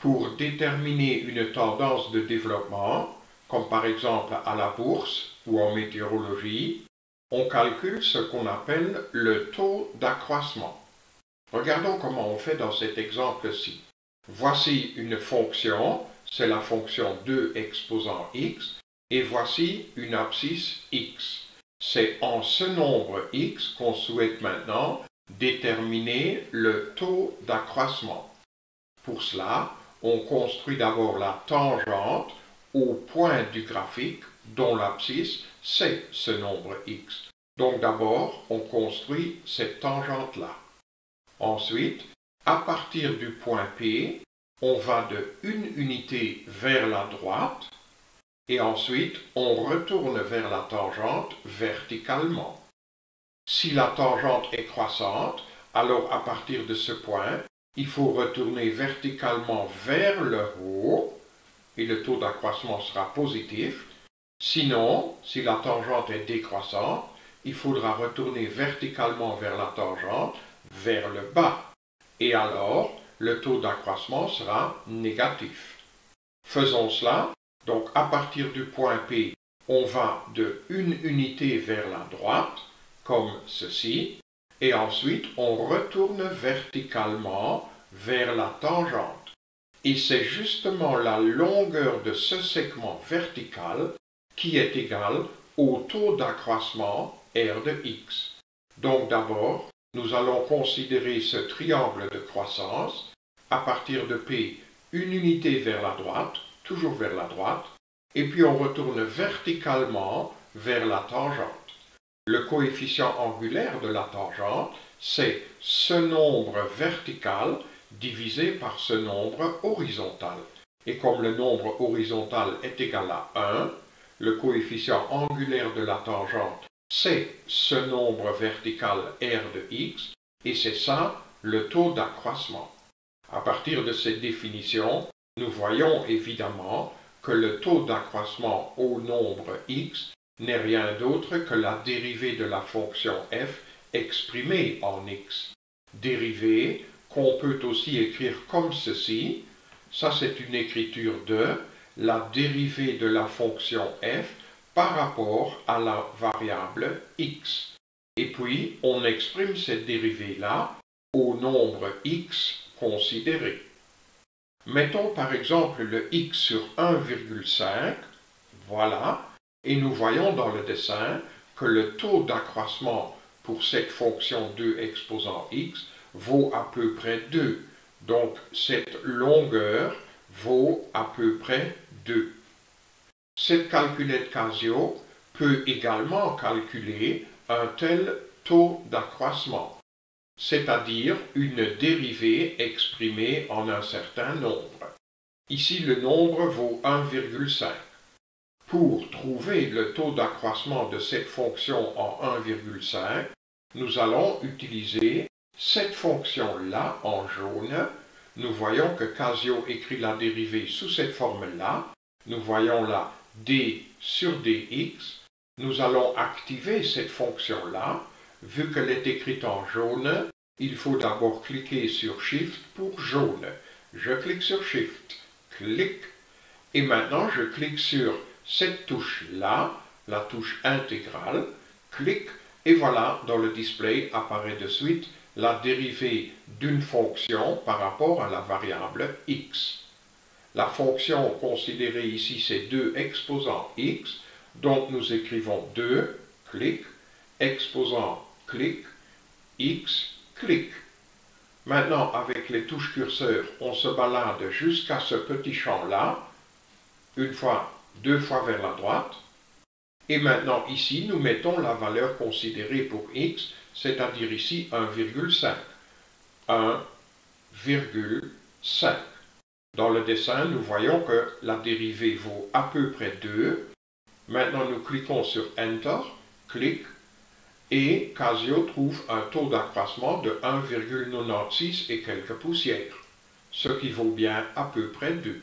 Pour déterminer une tendance de développement, comme par exemple à la bourse ou en météorologie, on calcule ce qu'on appelle le taux d'accroissement. Regardons comment on fait dans cet exemple-ci. Voici une fonction, c'est la fonction 2 exposant x, et voici une abscisse x. C'est en ce nombre x qu'on souhaite maintenant déterminer le taux d'accroissement. Pour cela, on construit d'abord la tangente au point du graphique dont l'abscisse c'est ce nombre x. Donc d'abord, on construit cette tangente-là. Ensuite, à partir du point P, on va de une unité vers la droite et ensuite on retourne vers la tangente verticalement. Si la tangente est croissante, alors à partir de ce point, il faut retourner verticalement vers le haut et le taux d'accroissement sera positif. Sinon, si la tangente est décroissante, il faudra retourner verticalement vers la tangente, vers le bas. Et alors, le taux d'accroissement sera négatif. Faisons cela. Donc, à partir du point P, on va de une unité vers la droite, comme ceci, et ensuite on retourne verticalement vers la tangente. Et c'est justement la longueur de ce segment vertical qui est égale au taux d'accroissement R de x. Donc d'abord, nous allons considérer ce triangle de croissance à partir de P, une unité vers la droite, toujours vers la droite, et puis on retourne verticalement vers la tangente. Le coefficient angulaire de la tangente, c'est ce nombre vertical divisé par ce nombre horizontal. Et comme le nombre horizontal est égal à 1, le coefficient angulaire de la tangente, c'est ce nombre vertical r de x, et c'est ça le taux d'accroissement. À partir de cette définition, nous voyons évidemment que le taux d'accroissement au nombre x n'est rien d'autre que la dérivée de la fonction f exprimée en x. Dérivée qu'on peut aussi écrire comme ceci. Ça, c'est une écriture de la dérivée de la fonction f par rapport à la variable x. Et puis, on exprime cette dérivée-là au nombre x considéré. Mettons par exemple le x sur 1,5, voilà, et nous voyons dans le dessin que le taux d'accroissement pour cette fonction 2 exposant x vaut à peu près 2. Donc cette longueur vaut à peu près 2. Cette calculette Casio peut également calculer un tel taux d'accroissement, c'est-à-dire une dérivée exprimée en un certain nombre. Ici, le nombre vaut 1,5. Pour trouver le taux d'accroissement de cette fonction en 1,5, nous allons utiliser cette fonction-là en jaune. Nous voyons que Casio écrit la dérivée sous cette forme-là. Nous voyons là d sur dx. Nous allons activer cette fonction-là. Vu qu'elle est écrite en jaune, il faut d'abord cliquer sur Shift pour jaune. Je clique sur Shift, clic, et maintenant je clique sur cette touche-là, la touche intégrale, clic, et voilà, dans le display apparaît de suite la dérivée d'une fonction par rapport à la variable x. La fonction considérée ici, c'est 2 exposant x, donc nous écrivons 2, clic, exposant, clic, x, clic. Maintenant, avec les touches curseurs, on se balade jusqu'à ce petit champ-là, une fois deux fois vers la droite. Et maintenant ici, nous mettons la valeur considérée pour x, c'est-à-dire ici 1,5. 1,5. Dans le dessin, nous voyons que la dérivée vaut à peu près 2. Maintenant, nous cliquons sur Enter, clic, et Casio trouve un taux d'accroissement de 1,96 et quelques poussières, ce qui vaut bien à peu près 2.